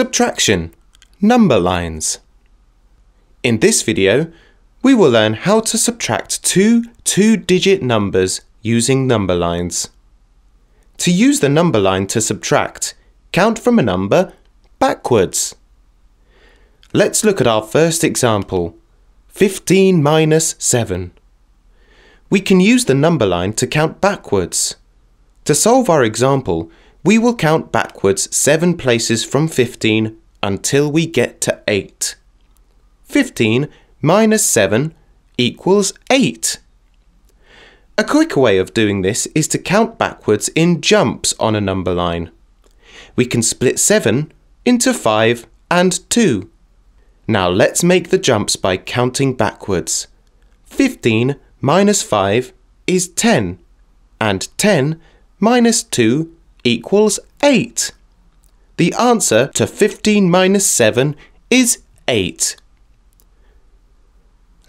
Subtraction, number lines. In this video, we will learn how to subtract two two-digit numbers using number lines. To use the number line to subtract, count from a number backwards. Let's look at our first example, 15 minus 7. We can use the number line to count backwards. To solve our example, we will count backwards 7 places from 15 until we get to 8. 15 minus 7 equals 8. A quick way of doing this is to count backwards in jumps on a number line. We can split 7 into 5 and 2. Now let's make the jumps by counting backwards. 15 minus 5 is 10 and 10 minus 2 equals 8. The answer to 15 minus 7 is 8.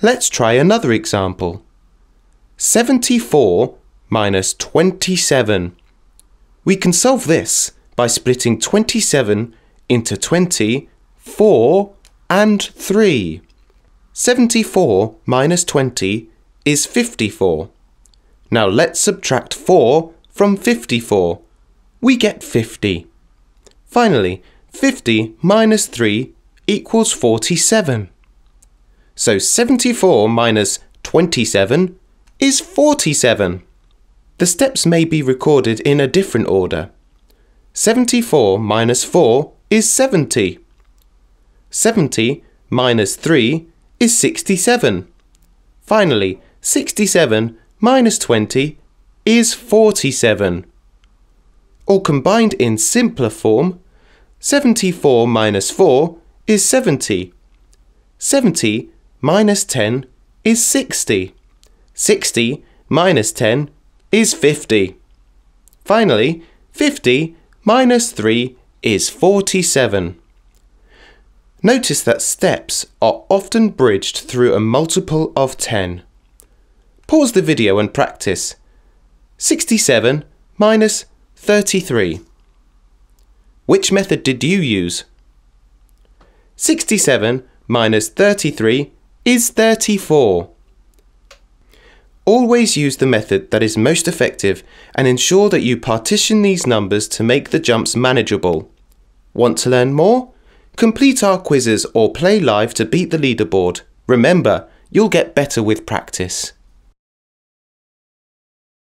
Let's try another example. 74 minus 27. We can solve this by splitting 27 into 20, 4 and 3. 74 minus 20 is 54. Now let's subtract 4 from 54 we get 50. Finally, 50 minus 3 equals 47. So 74 minus 27 is 47. The steps may be recorded in a different order. 74 minus 4 is 70. 70 minus 3 is 67. Finally, 67 minus 20 is 47 or combined in simpler form, 74 minus 4 is 70. 70 minus 10 is 60. 60 minus 10 is 50. Finally, 50 minus 3 is 47. Notice that steps are often bridged through a multiple of 10. Pause the video and practice. 67 minus 33. Which method did you use? 67 minus 33 is 34. Always use the method that is most effective and ensure that you partition these numbers to make the jumps manageable. Want to learn more? Complete our quizzes or play live to beat the leaderboard. Remember, you'll get better with practice.